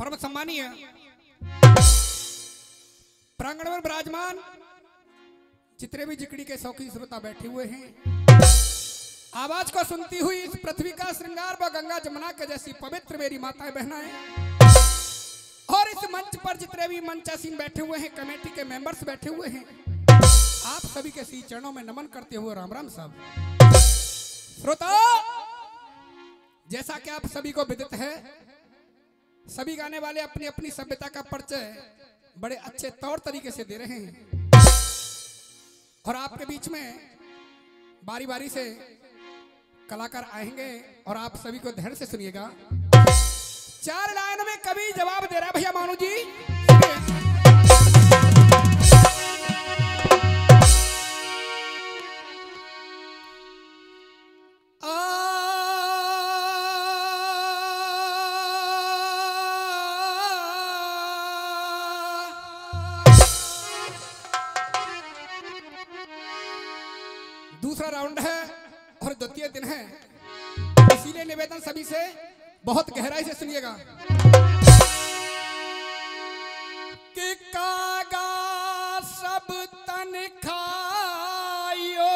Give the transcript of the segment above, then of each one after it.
परम सम्मानीय प्रांगण में विराजमान जितने भी जिकड़ी के शौकीन श्रोता बैठे हुए हैं आवाज़ को सुनती हुई इस पृथ्वी का श्रृंगार व गंगा जमुना के जैसी पवित्र मेरी माताएँ बहनाएँ। और इस मंच पर जितने भी मंचासीन बैठे हुए हैं, कमेटी के मेंबर्स बैठे हुए हैं, आप सभी के श्री चरणों में नमन करते हुए राम राम साहब। श्रोता, जैसा कि आप सभी को विदित है, सभी गाने वाले अपनी अपनी सभ्यता का परिचय बड़े अच्छे तौर तरीके से दे रहे हैं। और आपके बीच में बारी बारी से कलाकार आएँगे और आप सभी को ध्यान से सुनिएगा। चार लाइन में कभी जवाब दे रहा है भैया मानू जी। निवेदन सभी से बहुत गहराई से सुनिएगा। कि कागा सब तन खाइयो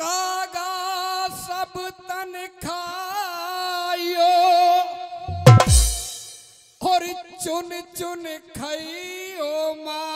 कागा सब तन खाइयो और चुन चुन खाइयो मांस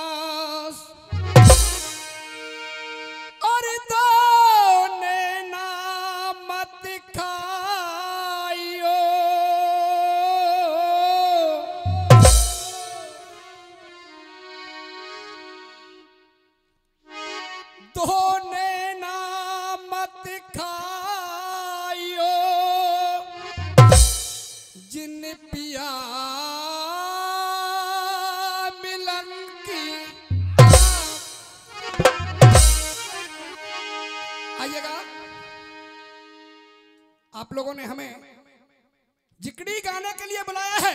पिया मिलन की। आइएगा। आप लोगों ने हमें जिकड़ी गाने के लिए बुलाया है।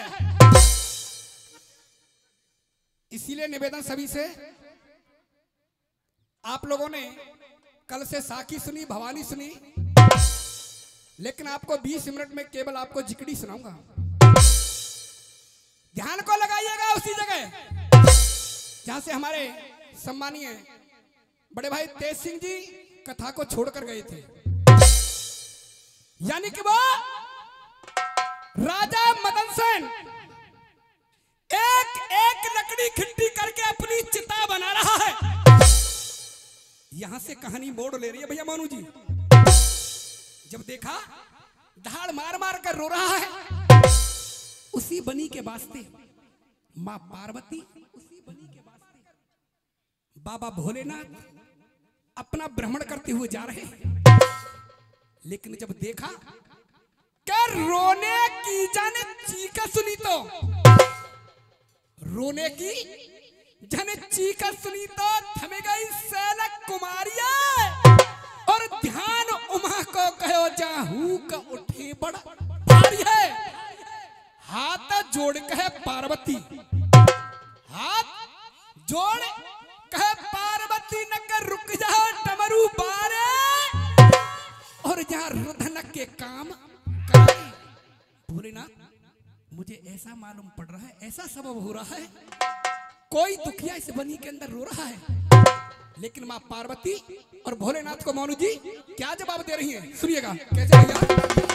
इसीलिए निवेदन सभी से, आप लोगों ने कल से साकी सुनी, भवानी सुनी, लेकिन आपको 20 मिनट में केवल आपको जिकड़ी सुनाऊँगा। जहाँ से हमारे सम्मानीय बड़े भाई तेज सिंह जी कथा को छोड़कर गए थे। यानी कि वो राजा मदन सेन एक एक लकड़ी खिट्टी करके अपनी चिता बना रहा है। यहाँ से कहानी मोड़ ले रही है भैया मानू जी। जब देखा, धाड़ मार मार कर रो रहा है, उसी बनी के वास्ते माँ पार्वती उसी बाबा भोलेनाथ अपना भ्रमण करते हुए जा रहे हैं। लेकिन जब देखा क्या रोने की जाने चीका सुनी तो। रोने की जने चीका सुनी तो थमे गई सैलक कुमारिया। और ध्यान उमा को कहो, जाहू का उठे बड़ा भारी है। हाथ जोड़ कहे, पार्वती, हाथ जोड़ रुक जाओ डमरू बारे। और जहाँ के काम भोलेनाथ मुझे ऐसा मालूम पड़ रहा है, ऐसा सबब हो रहा है। कोई दुखिया इस बनी के अंदर रो रहा है। लेकिन माँ पार्वती और भोलेनाथ को मोनू जी क्या जवाब दे रही हैं? सुनिएगा, कैसे भैया?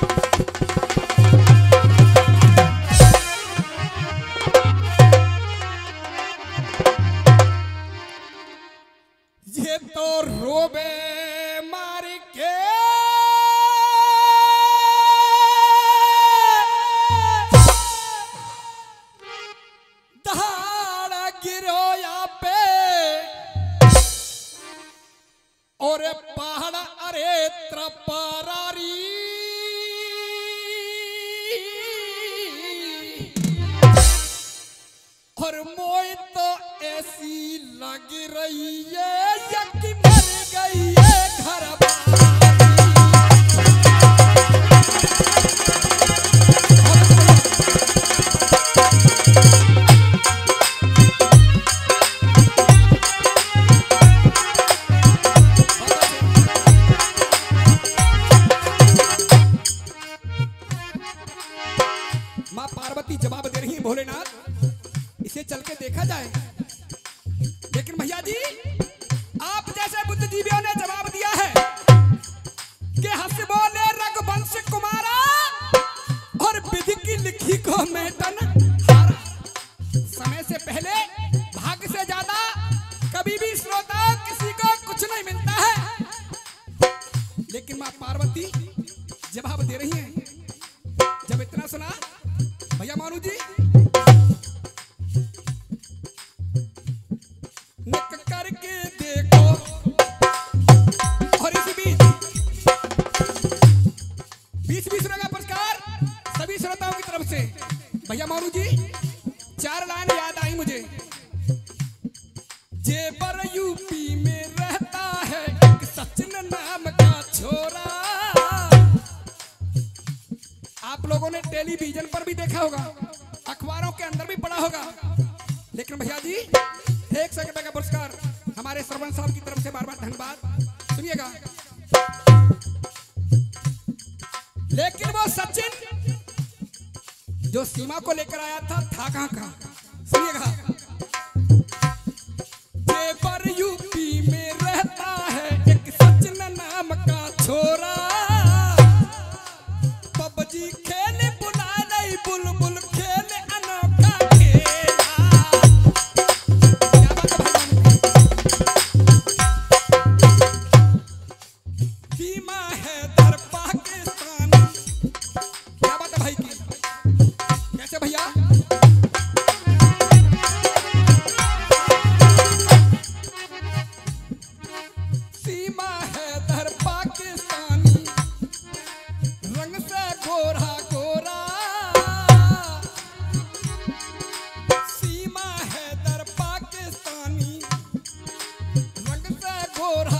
पार्वती जवाब दे रही हैं। आप लोगों ने टेलीविज़न पर भी देखा होगा, अखबारों के अंदर भी पढ़ा होगा। लेकिन भैया जी, एक सौ रुपए का पुरस्कार हमारे सरपंच साहब की तरफ़ से बार बार धन्यवाद। सुनिएगा। लेकिन वो सचिन, जो सीमा को लेकर आया था था कहाँ का? सुनिएगा। यूपी में से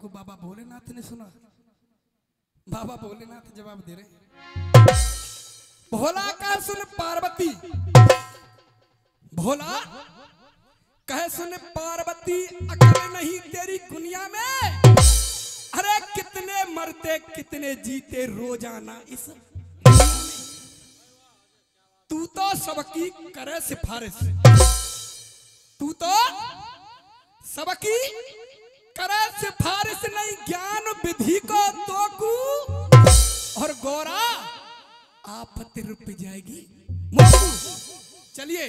इन बातों को बाबा भोलेनाथ ने सुना? बाबा भोलेनाथ जवाब दे रहे भोला का सुन पार्वती। भोला, कहे सुन पार्वती, अकल नहीं तेरी दुनिया में। अरे कितने मरते, कितने जीते रोज़ाना इस तू तो सबकी करे सिफारिश। तू तो सबकी सिफारिश नहीं, ज्ञान विधि को तो और गौरा रुप जाएगी। चलिए,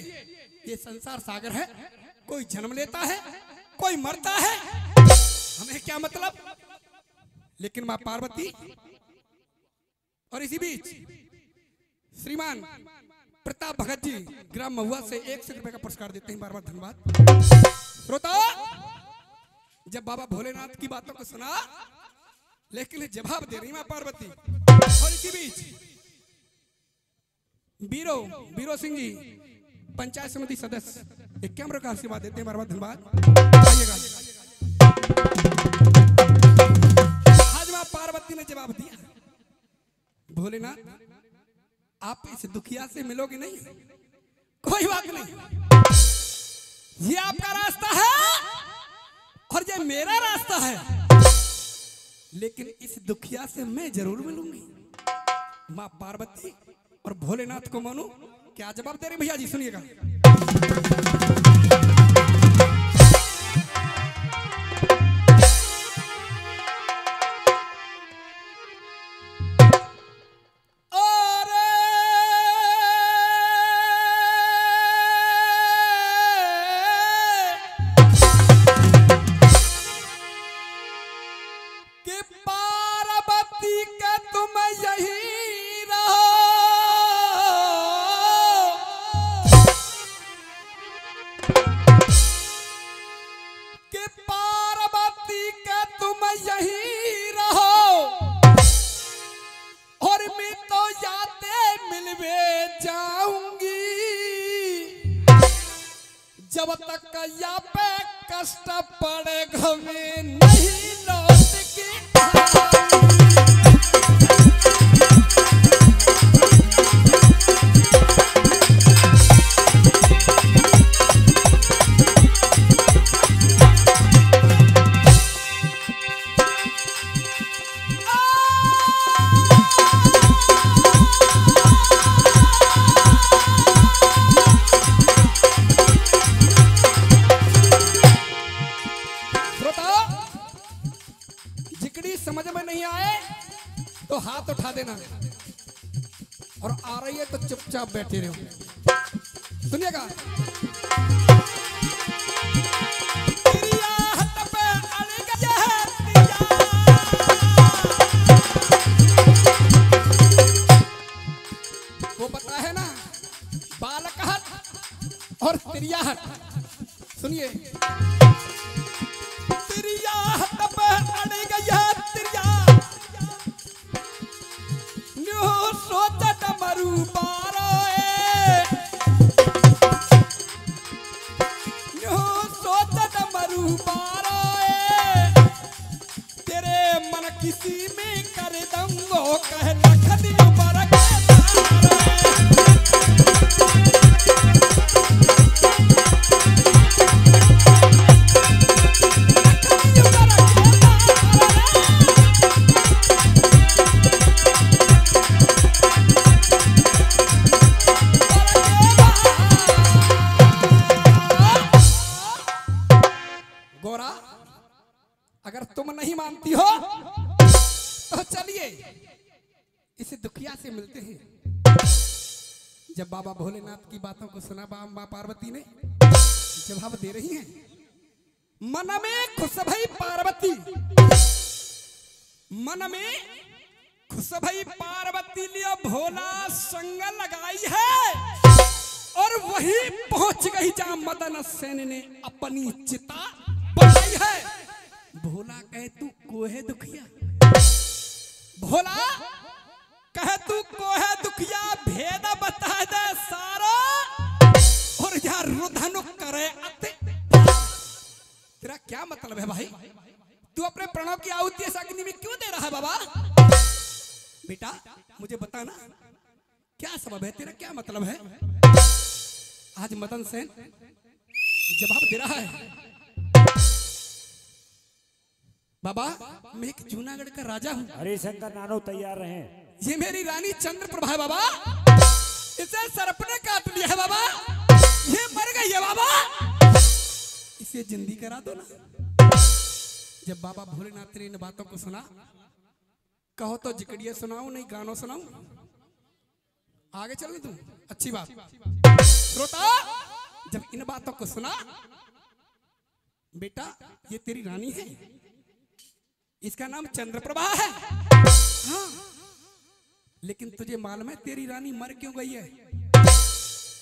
ये संसार सागर है। कोई जन्म लेता है, कोई मरता है। हमें क्या मतलब? लेकिन माँ पार्वती और इसी बीच श्रीमान प्रताप भगत जी, ग्राम महुआ से एक सौ रुपए का पुरस्कार देते हैं। बार बार धन्यवाद। श्रोता जब बाबा भोलेनाथ की बातों को सुना, लेकिन जवाब दे रही माँ पार्वती। और इसी बीच बीरो बीरो सिंह जी, पंचायत समिति सदस्य। इक्यावन का आशीर्वाद देते हैं? बार बार धन्यवाद आज माँ पार्वती ने जवाब दिया। भोलेनाथ, आप इस दुखिया से मिलोगे नहीं? कोई बात नहीं। ये आपका रास्ता है। ये मेरा रास्ता है। लेकिन इस दुखिया से मैं ज़रूर मिलूँगी। माँ पार्वती और भोलेनाथ को मानू, क्या जवाब दे रहे भैया जी? सुनिएगा। जब तक या पे कष्ट पड़े मैं नहीं लौट के समझ में नहीं आए तो हाथ उठा देना। और आ रही है तो चुपचाप बैठे रहो। सुनिएगा? इस दुखिया से मिलते हैं। जब बाबा भोलेनाथ की बातों को सुना, बा पार्वती ने, जवाब दे रही हैं, मन में खुश भई पार्वती, मन में खुश भई पार्वती लियो भोला संग लगाई है। और वही पहुँच गई जहाँ मदन सेन ने अपनी चिता बनाई है। भोला कह, तू कोहे दुखिया? भोला कहे तू कोहे दुखिया, भेद बता दे सारा। और यार रुधन करे अति। तेरा क्या मतलब है भाई? तू अपने प्रणव की आहुति इस अग्नि में क्यों दे रहा है बाबा? बेटा, मुझे बताना, क्या सबब है? तेरा क्या मतलब है? आज मदन सेन जवाब दे रहा है। बाबा, मैं एक जूनागढ़ का राजा हूँ। हरिशंकर नानो तैयार रहे। ये मेरी रानी चंद्र प्रभा बाबा। इसे सर्प ने काट लिया है बाबा। ये मर गई है बाबा। इसे जिंदी करा दो ना। जब बाबा भोलेनाथ ने इन बातों को सुना, कहो तो जिकड़िया सुनाऊं, नहीं गानों सुनाऊं। आगे चल तू अच्छी बात। श्रोता जब इन बातों को सुना, बेटा, ये तेरी रानी है। इसका नाम चंद्रप्रभा है। हाँ। लेकिन तुझे मालूम है तेरी रानी मर क्यों गई है?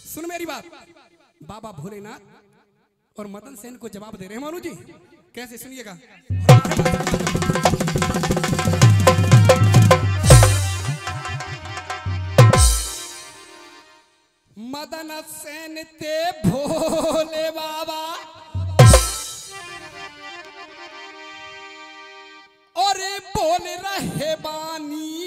सुन मेरी बात। बाबा भोलेनाथ और मदन सेन को जवाब दे रहे हैं मानू जी कैसे सुनिएगा? मदन सेन ते भोले बाबा। और बोल रहे बानी।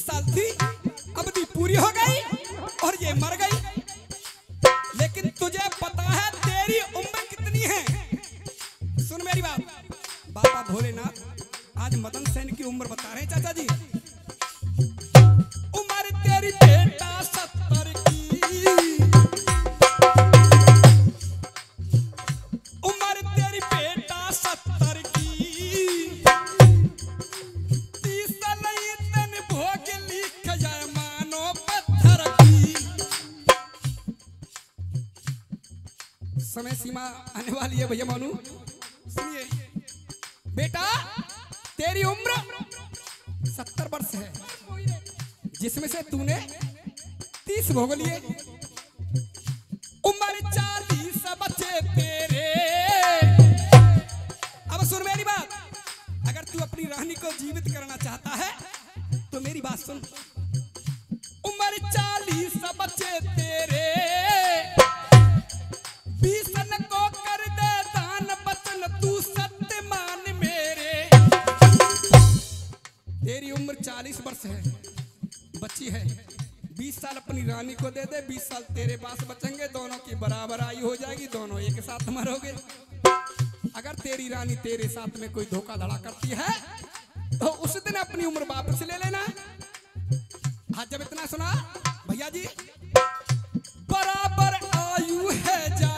बीस साल थी अवधि पूरी हो गई और ये मर गई। लेकिन तुझे पता है तेरी उम्र कितनी है। सुन मेरी बात। बाबा भोलेनाथ, आज मदन सेन की उम्र बता रहे चाचा जी। समय सीमा आने वाली है भैया मानू। सुनिए। बेटा, तेरी उम्र सत्तर वर्ष है, जिसमें से तूने तीस भोग लिए। उम्र चालीस बच्चे तेरे। अब सुन मेरी बात। अगर तू अपनी रानी को जीवित करना चाहता है तो मेरी बात सुन। उम्र चालीस बच्चे तेरे। चालीस वर्ष है। बच्ची है। बीस साल अपनी रानी को दे दे, बीस साल तेरे पास बचेंगे, दोनों की बराबर आयु हो जाएगी, दोनों एक साथ मरोगे। अगर तेरी रानी तेरे साथ में कोई धोखा धड़ा करती है तो उस दिन अपनी उम्र वापस ले लेना। हाँ जब इतना सुना, भैया जी, बराबर आयु है जा